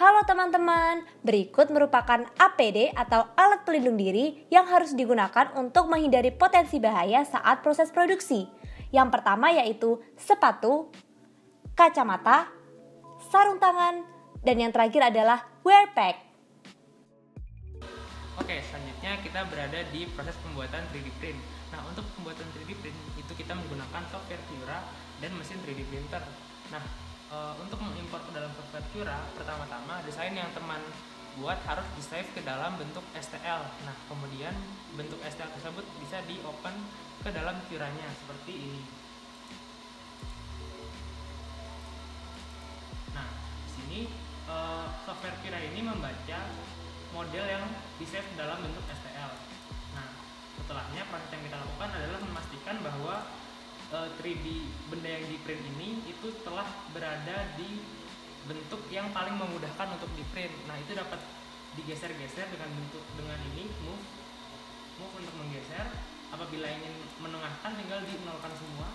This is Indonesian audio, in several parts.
Halo teman-teman, berikut merupakan APD atau alat pelindung diri yang harus digunakan untuk menghindari potensi bahaya saat proses produksi. Yang pertama yaitu sepatu, kacamata, sarung tangan, dan yang terakhir adalah wear pack. Oke, selanjutnya kita berada di proses pembuatan 3D print. Nah, untuk pembuatan 3D print itu kita menggunakan software Cura dan mesin 3D printer. Nah, e, untuk mengimpor ke dalam software Cura, pertama-tama desain yang teman buat harus di save ke dalam bentuk STL. Nah, kemudian bentuk STL tersebut bisa di open ke dalam Curanya seperti ini. Nah, di sini e, software Cura ini membaca model yang di save dalam bentuk STL. Nah, setelahnya proses yang kita lakukan adalah memastikan bahwa 3D eh, benda yang di print ini itu telah berada di bentuk yang paling memudahkan untuk di print. Nah itu dapat digeser-geser dengan bentuk dengan ini move move untuk menggeser. Apabila ingin menengahkan tinggal di nolkan semua.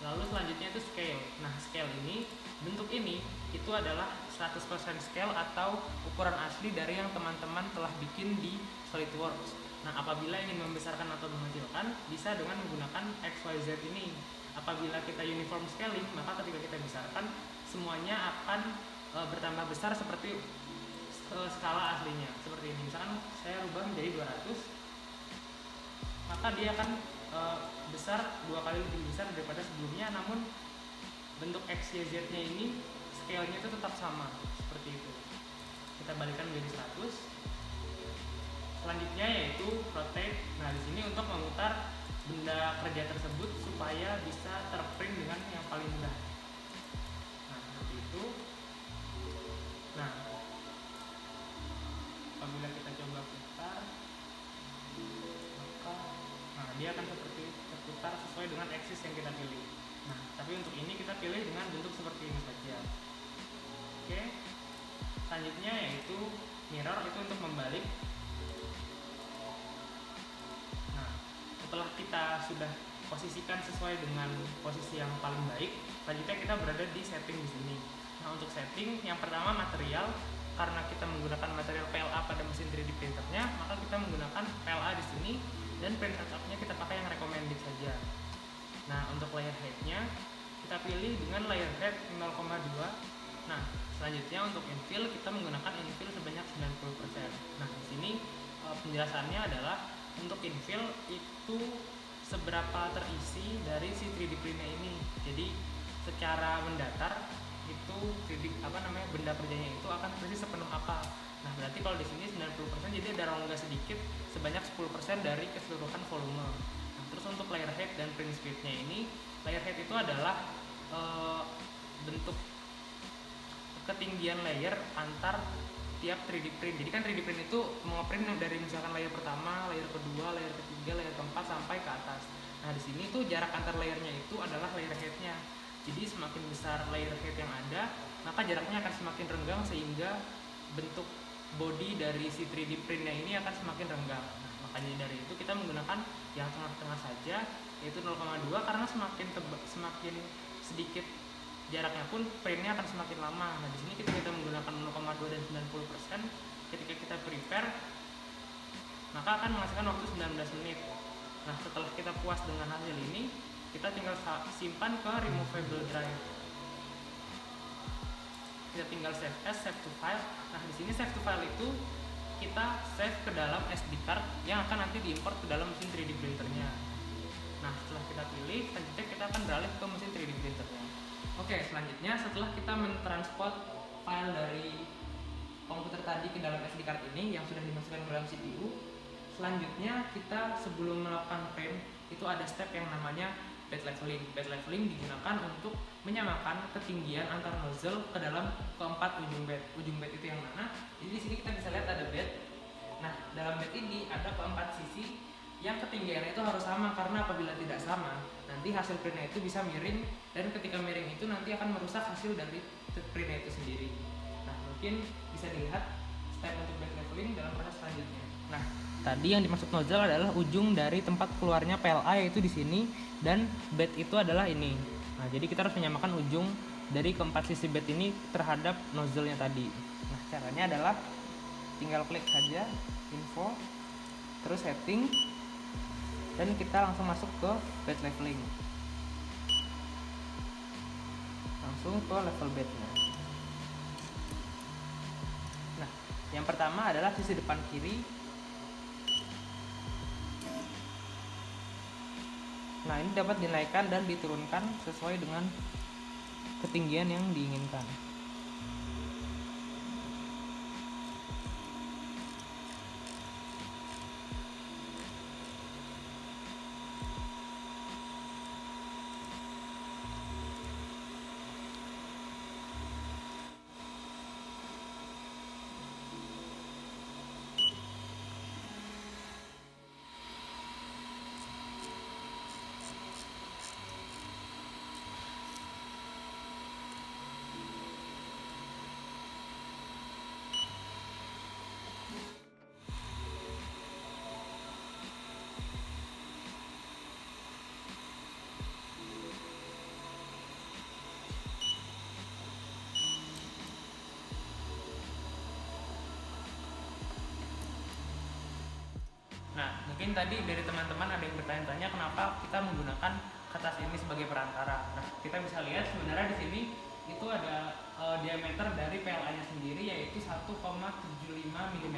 Lalu selanjutnya itu scale. Nah scale ini bentuk ini itu adalah 100% scale atau ukuran asli dari yang teman-teman telah bikin di SolidWorks. Nah, apabila ingin membesarkan atau mengecilkan, bisa dengan menggunakan XYZ ini. Apabila kita uniform scaling, maka ketika kita besarkan, semuanya akan e, bertambah besar seperti e, skala aslinya. Seperti ini. Misalkan saya rubah menjadi 200, maka dia akan e, besar dua kali lebih besar daripada sebelumnya, namun bentuk XYZ-nya ini scale-nya itu tetap sama seperti itu. Kita balikan menjadi 100 selanjutnya yaitu rotate nah di sini untuk memutar benda kerja tersebut supaya bisa terprint dengan yang paling mudah. Nah seperti itu. Nah apabila kita coba putar maka nah dia akan seperti terputar sesuai dengan axis yang kita pilih. Nah tapi untuk ini kita pilih dengan bentuk seperti ini saja. Oke. Selanjutnya yaitu mirror itu untuk membalik setelah kita sudah posisikan sesuai dengan posisi yang paling baik, selanjutnya kita berada di setting di sini. Nah, untuk setting yang pertama material karena kita menggunakan material PLA pada mesin 3D printernya, maka kita menggunakan PLA di sini dan print setupnya kita pakai yang recommended saja. Nah, untuk layer headnya kita pilih dengan layer head 0,2. Nah, selanjutnya untuk infill kita menggunakan infill sebanyak 90%. Nah, di sini eh, penjelasannya adalah untuk infill itu seberapa terisi dari si 3D printnya ini. Jadi secara mendatar itu 3D apa namanya benda kerjanya itu akan terisi sepenuh apa. Nah berarti kalau di sini 90% jadi ada rongga sedikit sebanyak 10% dari keseluruhan volume. Nah terus untuk layer head dan print speednya ini layer head itu adalah e, bentuk ketinggian layer antar tiap 3D print. Jadi kan 3D print itu mau print dari misalkan layer pertama, layer kedua, layer ketiga, layer keempat sampai ke atas. Nah di sini tuh jarak antar layernya itu adalah layer headnya. Jadi semakin besar layer head yang ada, maka jaraknya akan semakin renggang sehingga bentuk body dari si 3D printnya ini akan semakin renggang. Nah, makanya dari itu kita menggunakan yang tengah-tengah saja yaitu 0,2 karena semakin teba, semakin sedikit jaraknya pun printnya akan semakin lama. Nah di sini kita, kita menggunakan 0,2 dan 90 persen. Ketika kita prepare maka akan menghasilkan waktu 19 menit. Nah setelah kita puas dengan hasil ini kita tinggal simpan ke removable drive. Kita tinggal save as save to file. Nah di sini save to file itu kita save ke dalam SD card yang akan nanti diimport ke dalam mesin 3D printernya. Nah setelah kita pilih selanjutnya kita akan beralih ke mesin 3D printernya Oke, selanjutnya setelah kita mentransport file dari komputer tadi ke dalam SD card ini yang sudah dimasukkan ke dalam CPU, selanjutnya kita sebelum melakukan print itu ada step yang namanya bed leveling. Bed leveling digunakan untuk menyamakan ketinggian antar nozzle ke dalam keempat ujung bed. Ujung bed itu yang mana? Jadi di sini kita bisa lihat ada bed. Nah, dalam bed ini ada keempat sisi yang ketinggiannya itu harus sama karena apabila tidak sama nanti hasil printnya itu bisa miring dan ketika miring itu nanti akan merusak hasil dari printnya itu sendiri. Nah mungkin bisa dilihat step untuk back leveling dalam proses selanjutnya. Nah tadi yang dimaksud nozzle adalah ujung dari tempat keluarnya PLA yaitu di sini dan bed itu adalah ini. Nah jadi kita harus menyamakan ujung dari keempat sisi bed ini terhadap nozzle-nya tadi. Nah, caranya adalah tinggal klik saja info, terus setting, dan kita langsung masuk ke bed leveling. Langsung ke level bednya. Nah, yang pertama adalah sisi depan kiri. Nah, ini dapat dinaikkan dan diturunkan sesuai dengan ketinggian yang diinginkan. Nah, mungkin tadi dari teman-teman ada yang bertanya-tanya kenapa kita menggunakan kertas ini sebagai perantara. Nah, kita bisa lihat sebenarnya di sini itu ada e, diameter dari PLA-nya sendiri yaitu 1,75 mm.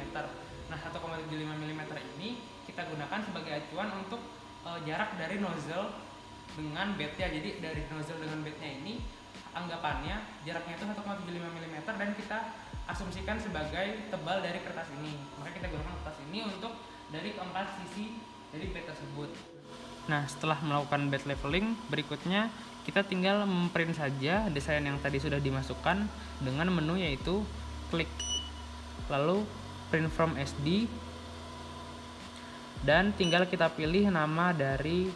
Nah, 1,75 mm ini kita gunakan sebagai acuan untuk e, jarak dari nozzle dengan bednya. Jadi dari nozzle dengan bednya ini anggapannya jaraknya itu 1,75 mm dan kita asumsikan sebagai tebal dari kertas ini. Maka kita gunakan kertas ini untuk dari keempat sisi dari bed tersebut. Nah, setelah melakukan bed leveling, berikutnya kita tinggal memprint saja desain yang tadi sudah dimasukkan dengan menu yaitu klik lalu print from SD dan tinggal kita pilih nama dari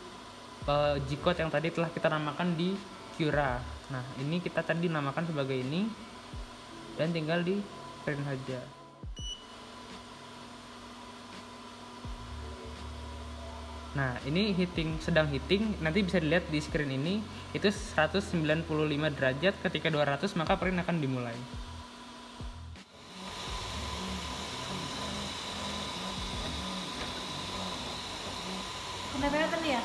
uh, G-code yang tadi telah kita namakan di Cura. Nah, ini kita tadi namakan sebagai ini dan tinggal di print saja. Nah, ini heating sedang heating, nanti bisa dilihat di screen ini itu 195 derajat, ketika 200 maka print akan dimulai. Nih ya?